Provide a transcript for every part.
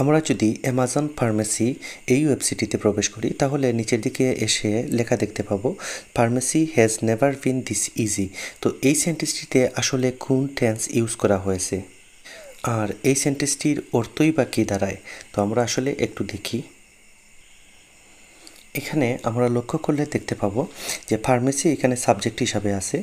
আমরা যদি Amazon pharmacy এই ওয়েবসাইটটিতে প্রবেশ করি, তাহলে নিচের দিকে এসে লেখা দেখতে পাবো pharmacy has never been this easy তো এই সেন্টেন্সটিতে আসলে কোন টেন্স ইউজ করা হয়েছে? আর এই সেন্টেন্সটির অর্থই বা কী দাঁড়ায়? তো আমরা আসলে একটু দেখি। এখানে আমরা লক্ষ্য করলে দেখতে পাবো যে ফার্মেসি এখানে সাবজেক্ট হিসাবে আছে,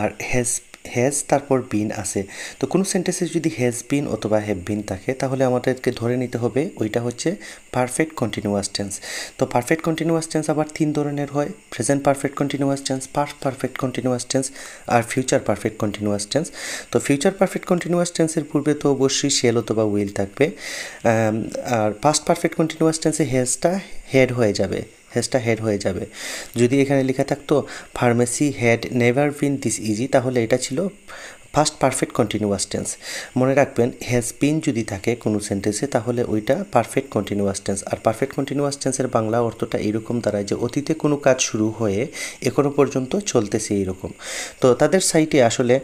আর হ্যাজ হ্যাজ তারপর বিন আছে। তো কোনো সেন্টেন্সে যদি হ্যাজ বিন অথবা হ্যাভ বিন থাকে, তাহলে আমাদেরকে ধরে নিতে হবে, ওইটা হচ্ছে পারফেক্ট কন্টিনিউয়াস টেন্স তো পারফেক্ট কন্টিনিউয়াস টেন্স আবার তিন ধরনের হয় present perfect continuous tense past perfect continuous tense আর ফিউচার পারফেক্ট কন্টিনিউয়াস টেন্স তো ফিউচার পারফেক্ট কন্টিনিউয়াস টেন্সের পূর্বে তো অবশ্যই শেল অথবা উইল থাকবে। আর পাস্ট পারফেক্ট কন্টিনিউয়াস টেন্সে হ্যাজটা হেড হয়ে যাবে। হেজটা হেড হয়ে যাবে। যদি এখানে লেখা থাকতো, pharmacy had never been this easy তাহলে এটা ছিল ফার্স্ট পারফেক্ট কন্টিনিউয়াস টেন্স মনে রাখবেন হ্যাজ বিন যদি থাকে কোনো সেন্টেন্সে তাহলে ওইটা পারফেক্ট কন্টিনিউয়াস টেন্স আর পারফেক্ট কন্টিনিউয়াস টেন্সের বাংলা অর্থটা এরকম দাঁড়ায় যে, অতীতে কোনো কাজ শুরু হয়ে এখনও পর্যন্ত চলতেছে এইরকম। তো তাদের সাইটে আসলে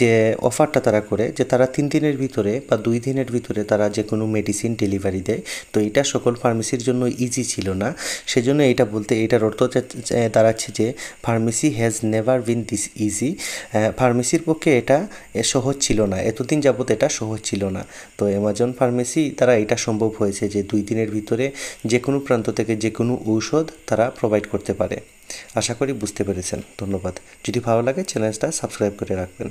যে অফারটা তারা করে, যে তারা তিন দিনের ভিতরে বা দুই দিনের ভিতরে তারা যে কোনো মেডিসিন ডেলিভারি দেয়, তো এটা সকল ফার্মেসির জন্য ইজি ছিল না। সেজন্য এটা বলতে, এটার অর্থ দাঁড়াচ্ছে যে pharmacy has never been this easy ফার্মেসির পক্ষে এটা সহজ ছিল না, এতদিন যাবত এটা সহজ ছিল না। তো অ্যামাজন ফার্মেসি তারা এটা সম্ভব হয়েছে যে দুই দিনের ভিতরে যে কোনো প্রান্ত থেকে যে কোনো ঔষধ তারা প্রোভাইড করতে পারে। আশা করি বুঝতে পেরেছেন। ধন্যবাদ। যদি ভালো লাগে চ্যানেলটা সাবস্ক্রাইব করে রাখবেন।